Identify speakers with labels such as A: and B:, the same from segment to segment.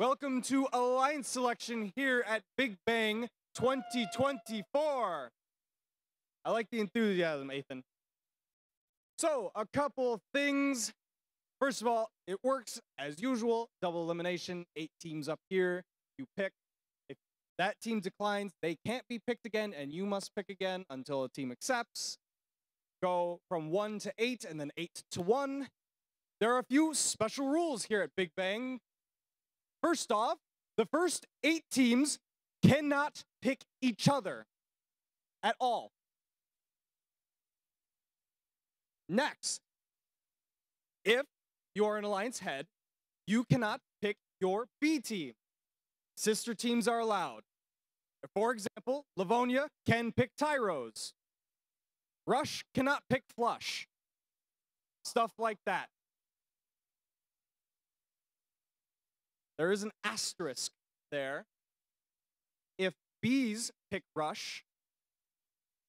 A: Welcome to Alliance Selection here at Big Bang 2024. I like the enthusiasm, Ethan. So, a couple things. First of all, it works as usual double elimination, eight teams up here. You pick. If that team declines, they can't be picked again, and you must pick again until a team accepts. Go from one to eight, and then eight to one. There are a few special rules here at Big Bang. First off, the first eight teams cannot pick each other at all. Next, if you're an alliance head, you cannot pick your B team. Sister teams are allowed. For example, Livonia can pick Tyros. Rush cannot pick Flush. Stuff like that. There is an asterisk there. If bees pick Rush,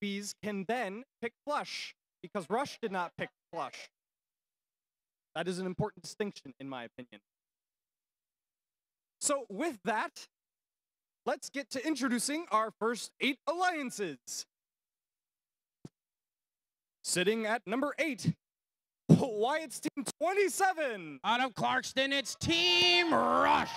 A: bees can then pick Flush because Rush did not pick Flush. That is an important distinction, in my opinion. So, with that, let's get to introducing our first eight alliances. Sitting at number eight, Wyatt's team 27.
B: Out of Clarkston, it's Team Rush.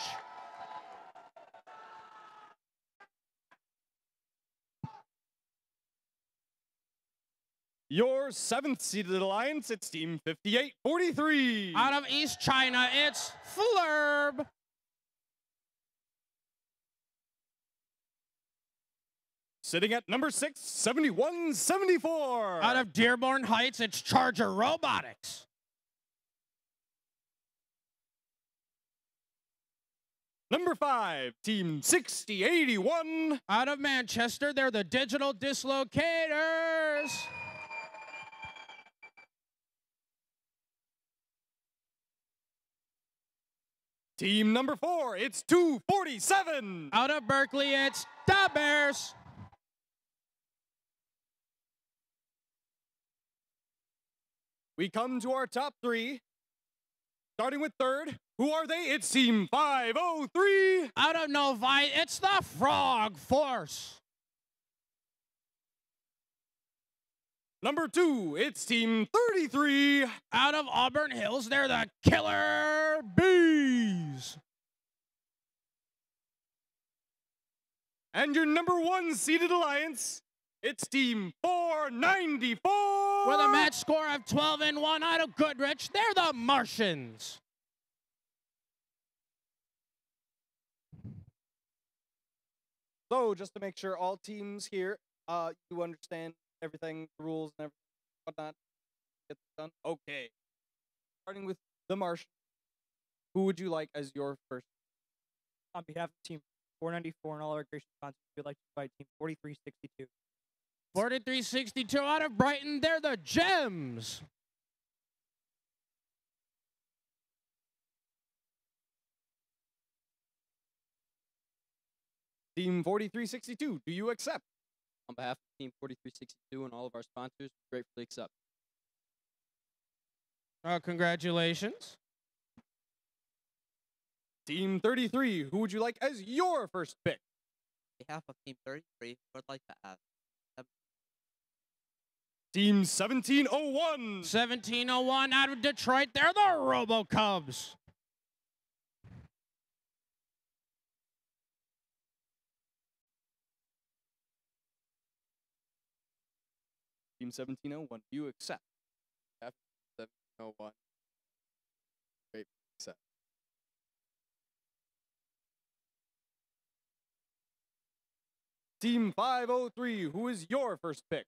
A: Your seventh seeded alliance, it's team 5843.
B: Out of East China, it's Flurb.
A: Sitting at number six, 7174.
B: Out of Dearborn Heights, it's Charger Robotics.
A: Number five, team 6081.
B: Out of Manchester, they're the Digital Dislocators.
A: Team number four, it's 247.
B: Out of Berkley, it's the Bears.
A: We come to our top three. Starting with third, who are they? It's Team 503.
B: Out of Novi, it's the Frog Force.
A: Number two, it's Team 33.
B: Out of Auburn Hills, they're the Killer Bees.
A: And your number one seeded alliance, it's Team 494.
B: With a match score of 12 and 1 out of Goodrich, they're the Martians.
A: So, just to make sure all teams here, uh, you understand everything, the rules and everything, whatnot, get done. Okay. Starting with the Martian, who would you like as your first?
C: On behalf of Team 494 and all our gracious sponsors, we'd like to invite Team 4362.
B: 4362 out of Brighton, they're the Gems.
A: Team 4362, do you accept?
D: On behalf of Team 4362 and all of our sponsors, we gratefully accept.
B: Uh, congratulations.
A: Team 33, who would you like as your first pick?
D: On behalf of Team 33, I would like to ask
A: Team 1701.
B: 1701 out of Detroit, they're the Robo Cubs.
A: Team 1701, do you accept?
D: F 701. Gratefully accept.
A: Team 503, who is your first pick?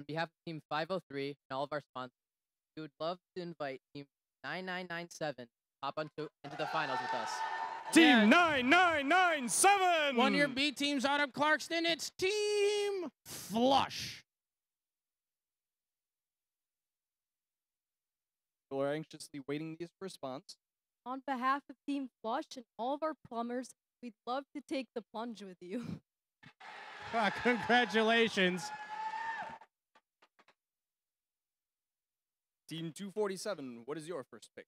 E: On behalf of Team 503 and all of our sponsors, we would love to invite Team 9997 to hop onto, into the finals with us.
B: Yeah.
A: Team 9997.
B: One of your B teams out of Clarkston, it's Team Flush.
A: We're anxiously waiting these response.
F: On behalf of Team Flush and all of our plumbers, we'd love to take the plunge with you.
B: Ah, congratulations.
A: Team 247, what is your first pick?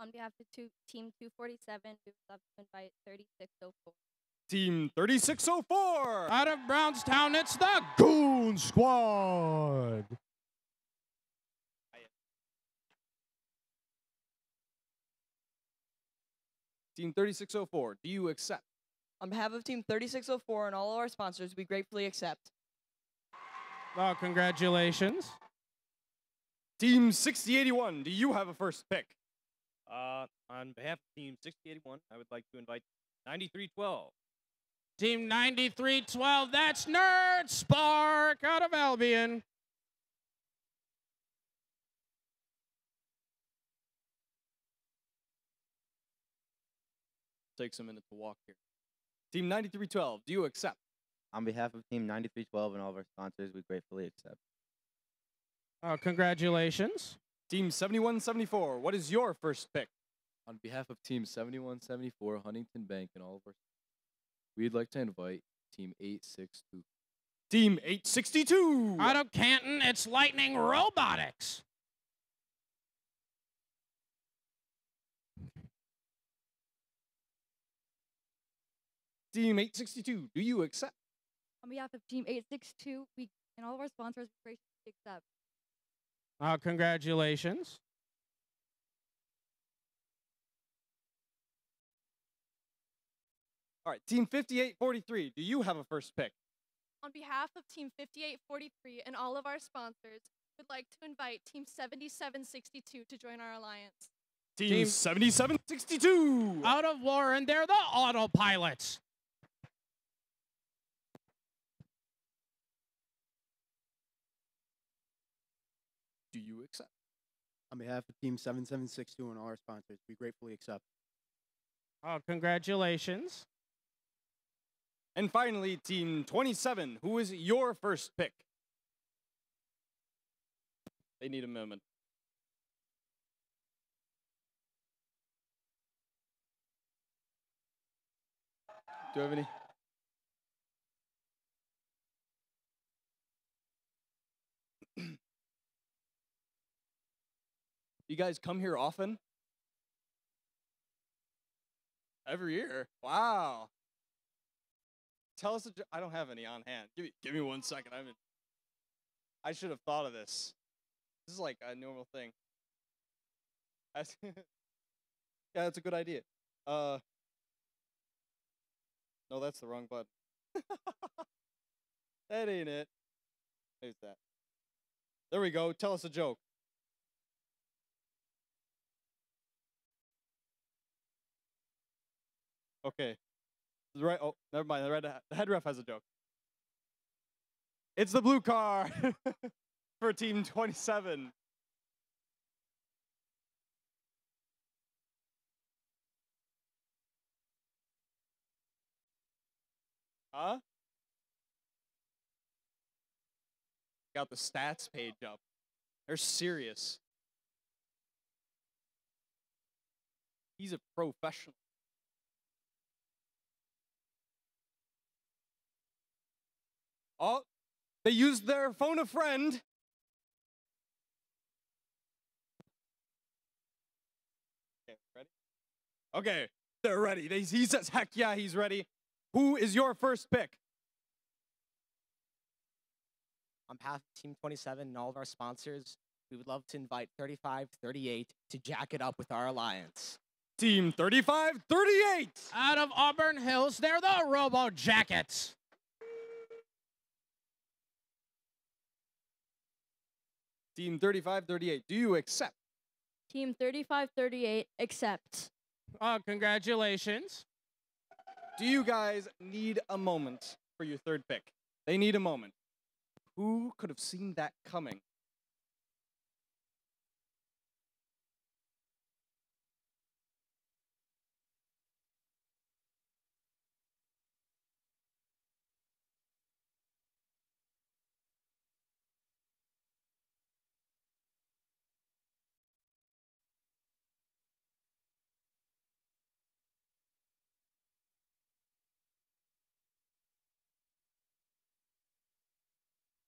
G: On behalf of two, Team 247, we would love to invite 3604.
A: Team 3604.
B: Out of Brownstown, it's the Goon Squad.
A: Team 3604, do you accept?
H: On behalf of Team 3604 and all of our sponsors, we gratefully accept.
B: Well, congratulations.
A: Team 6081, do you have a first pick?
I: Uh, on behalf of Team 6081, I would like to invite 9312.
B: Team 9312, that's Nerd Spark out of Albion.
A: Takes a minute to walk here. Team 9312, do you accept?
J: On behalf of Team 9312 and all of our sponsors, we gratefully accept.
B: Uh, congratulations.
A: Team 7174, what is your first pick?
K: On behalf of Team 7174, Huntington Bank, and all of our, we'd like to invite Team 862.
A: Team 862.
B: Out of Canton, it's Lightning Robotics.
A: Team 862, do you accept?
F: On behalf of Team 862, we and all of our sponsors, we graciously accept.
B: Uh, congratulations.
A: All right, Team 5843, do you have a first pick?
L: On behalf of Team 5843 and all of our sponsors, we'd like to invite Team 7762 to join our alliance.
A: Team,
B: Team-
A: 7762.
B: Out of Warren, they're the autopilots.
A: Do you accept?
M: On behalf of Team 7762 and all our sponsors, we gratefully accept.
B: Oh, congratulations.
A: And finally, Team 27, who is your first pick? They need a moment. Do you have any? You guys come here often? Every year? Wow. Tell us. A, jo- I don't have any on hand. Give me, give me one second. I'm. I should have thought of this. This is like a normal thing. Yeah, that's a good idea. Uh. No, that's the wrong button. that ain't it. Who's that? There we go. Tell us a joke. Okay. Right. Oh, never mind. The, the head ref has a joke. It's the blue car for Team 27. Huh? Got the stats page up. They're serious. He's a professional. Oh, they used their phone a friend. Okay, ready? Okay, they're ready. They, he says, heck yeah, he's ready. Who is your first pick?
N: On behalf of Team 27 and all of our sponsors, we would love to invite 3538 to jack it up with our alliance.
A: Team 3538.
B: Out of Auburn Hills, they're the Robo Jackets.
A: Team 3538. Do you accept?
F: Team 3538 accepts.
B: Oh, congratulations.
A: Do you guys need a moment for your third pick? They need a moment. Who could have seen that coming?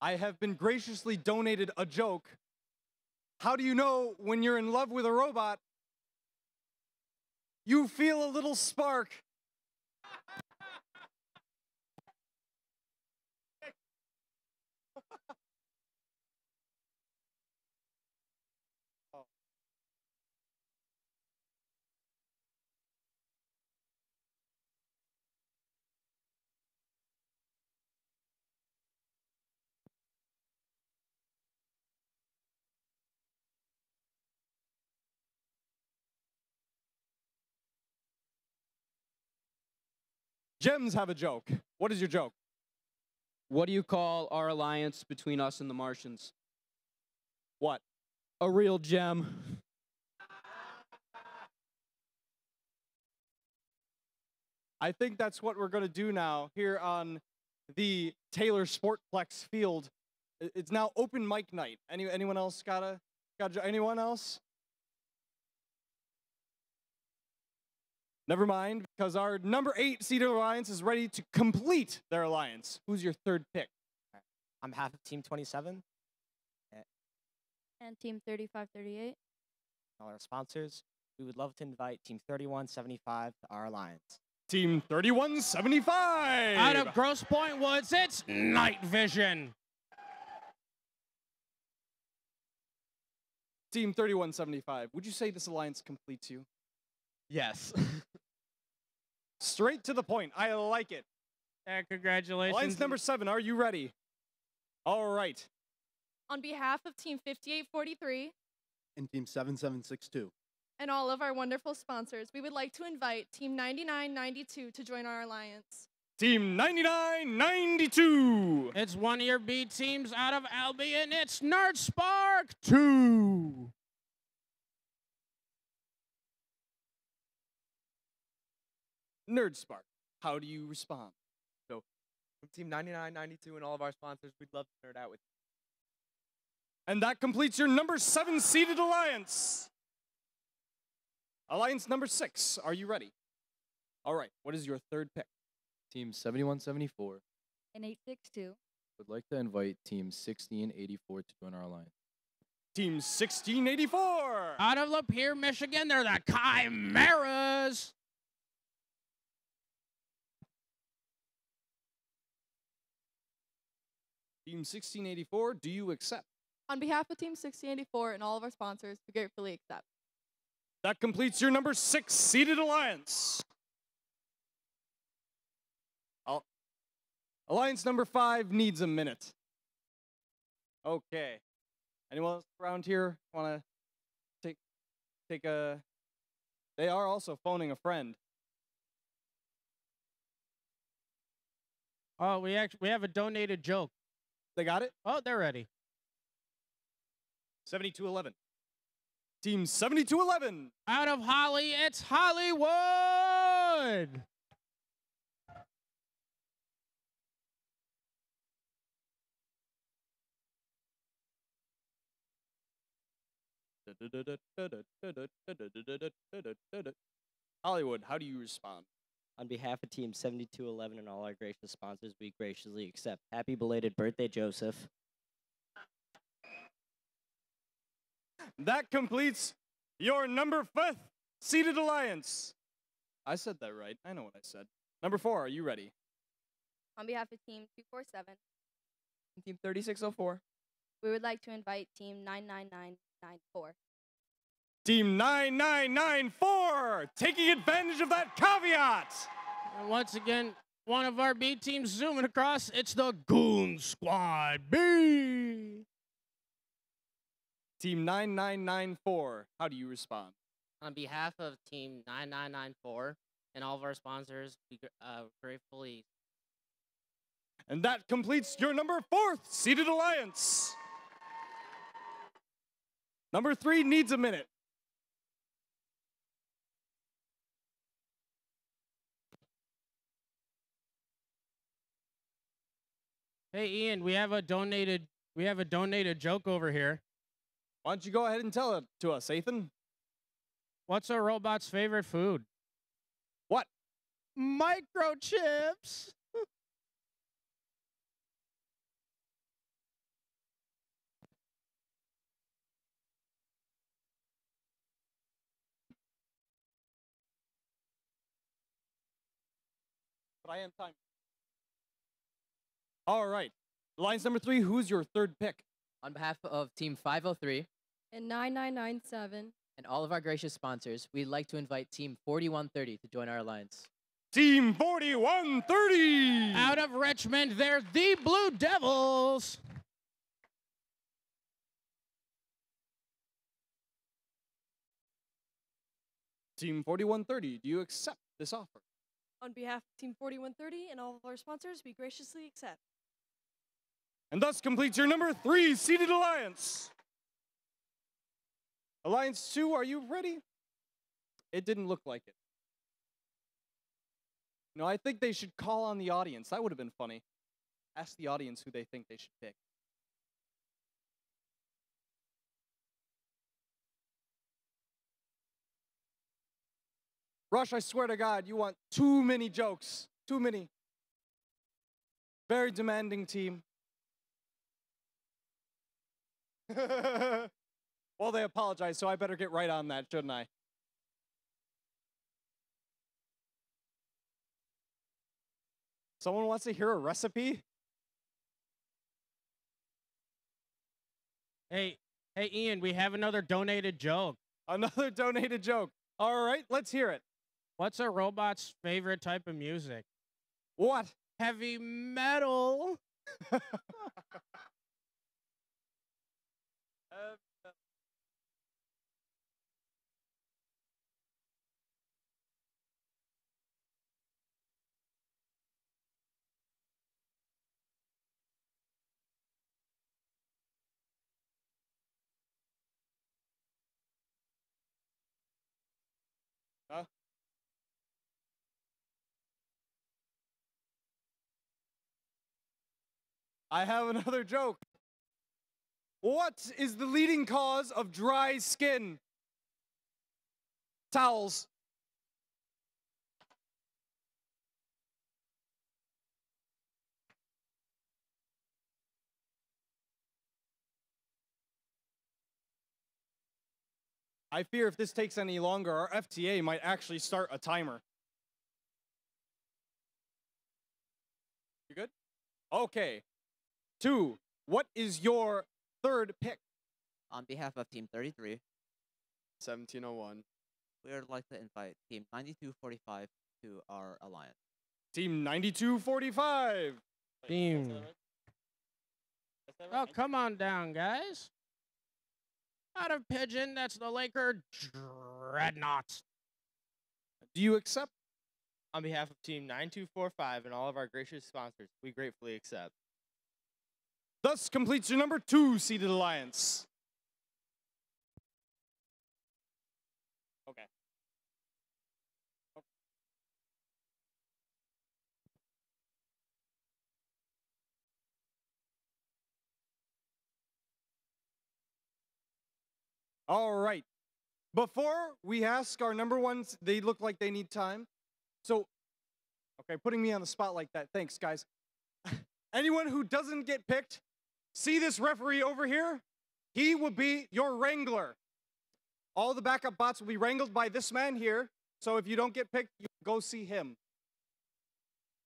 A: I have been graciously donated a joke. How do you know when you're in love with a robot? You feel a little spark Gems have a joke. What is your joke?
D: What do you call our alliance between us and the Martians?
A: What?
D: A real gem.
A: I think that's what we're going to do now here on the Taylor Sportsplex field. It's now open mic night. Any anyone else got a got a, anyone else? Never mind, because our number eight seeded alliance is ready to complete their alliance. Who's your third pick?
N: On behalf of Team 27, eh.
G: And team 3538.
N: all our sponsors, we would love to invite Team 3175 to our alliance.
A: Team 3175.
B: Out of Grosse Pointe Woods, it's Knight Vision.
A: Team 3175. Would you say this alliance completes you?
D: Yes.
A: Straight to the point. I like it.
B: Yeah, congratulations.
A: Alliance number seven, are you ready? All right.
L: On behalf of Team 5843
M: And Team 7762.
L: and all of our wonderful sponsors, we would like to invite Team 9992 to join our alliance.
A: Team 9992.
B: It's one of your B teams out of Albion. It's Nerd Spark 2.
A: Nerd Spark. How do you respond?
O: So, from Team 9992 and all of our sponsors, we'd love to nerd out with you.
A: And that completes your number seven seeded alliance. Alliance number six. Are you ready? All right. What is your third pick?
K: Team 7174
F: And 862.
K: would like to invite Team 1684 to join our alliance.
A: Team 1684.
B: Out of Lapeer, Michigan, they're the Chimeras.
A: Team 1684. Do you accept?
L: On behalf of Team 1684 and all of our sponsors, we gratefully accept.
A: That completes your number six seeded alliance. Al- Alliance number five needs a minute. Okay. Anyone else around here want to take take a? They are also phoning a friend.
B: Oh, we actually we have a donated joke.
A: They got it.
B: Oh, they're ready.
I: 7211.
A: Team 7211.
B: Out of Holly, it's Hollywood.
A: Hollywood, how do you respond?
P: On behalf of Team 7211 and all our gracious sponsors, we graciously accept. Happy belated birthday, Joseph.
A: That completes your number fifth seeded alliance. I said that right. I know what I said. Number four, are you ready?
G: On behalf of Team 247,
H: And Team 3604.
G: we would like to invite Team 99994.
A: Team 9994, taking advantage of that caveat.
B: And once again, one of our B teams zooming across. It's the Goon Squad B.
A: Team 9994, how do you respond?
E: On behalf of Team 9994 and all of our sponsors, we gr- uh, gratefully
A: And that completes your number fourth seeded alliance. Number three needs a minute.
B: Hey Ian, we have a donated we have a donated joke over here.
A: Why don't you go ahead and tell it to us, Ethan?
B: What's a robot's favorite food?
A: What?
B: Microchips.
A: but I am time. All right. Alliance number three, who's your third pick?
E: On behalf of Team 503
F: And 9997.
E: and all of our gracious sponsors, we'd like to invite Team 4130 to join our alliance.
A: Team 4130!
B: Out of Richmond, they're the Blue Devils.
A: Team 4130, do you accept this offer?
Q: On behalf of Team 4130 and all of our sponsors, we graciously accept.
A: And thus completes your number three seeded alliance. Alliance two, are you ready? It didn't look like it. No, I think they should call on the audience. That would have been funny. Ask the audience who they think they should pick. Rush, I swear to God, you want too many jokes. Too many. Very demanding team. well, they apologize, so I better get right on that, shouldn't I? Someone wants to hear a recipe?
B: Hey, hey, Ian, we have another donated joke.
A: Another donated joke. All right, let's hear it.
B: What's a robot's favorite type of music?
A: What?
B: Heavy metal.
A: Huh? I have another joke. What is the leading cause of dry skin? Towels. I fear if this takes any longer, our FTA might actually start a timer. You good? Okay. Two, what is your third pick?
R: On behalf of Team 33,
O: 1701.
R: we would like to invite Team 9245 to our alliance.
A: Team 9245.
B: Team. Oh, come on down, guys. Out of Pigeon, that's the Laker Dreadnoughts.
A: Do you accept?
O: On behalf of Team 9245 and all of our gracious sponsors, we gratefully accept.
A: Thus completes your number two seeded alliance. Okay. Oh. All right. Before we ask our number ones, they look like they need time. So, okay, putting me on the spot like that. Thanks, guys. Anyone who doesn't get picked, see this referee over here? He will be your wrangler. All the backup bots will be wrangled by this man here. So if you don't get picked, you go see him.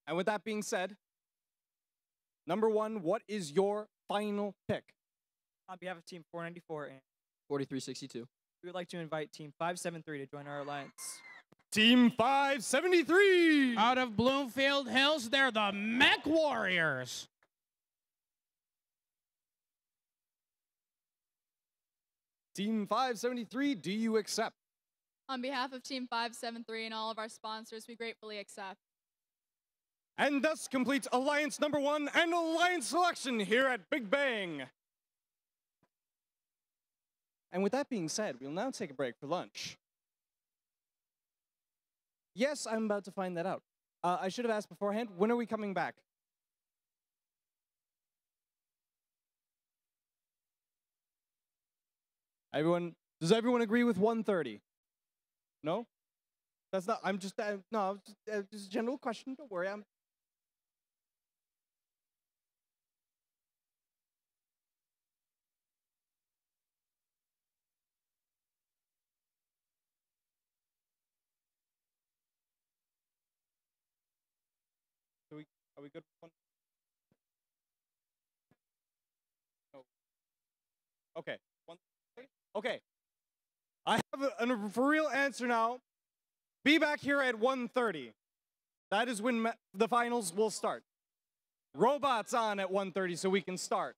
A: And with that being said, number one, what is your final pick?
C: On behalf of Team 494 and
D: 4362.
C: we would like to invite Team 573 to join our alliance.
A: Team 573.
B: Out of Bloomfield Hills, they're the Mech Warriors.
A: Team 573, do you accept?
S: On behalf of Team 573 and all of our sponsors, we gratefully accept.
A: And thus completes Alliance number one and Alliance selection here at Big Bang. And with that being said, we'll now take a break for lunch. Yes, I'm about to find that out. Uh, I should have asked beforehand, when are we coming back? Everyone, does everyone agree with 130? No? That's not, I'm just, uh, no, just, uh, just a general question. Don't worry, I'm, So we are we good? No. Okay. Okay. I have a, a for real answer now. Be back here at 1:30. That is when the finals will start. Robots on at 1:30 so we can start.